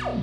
Tchau.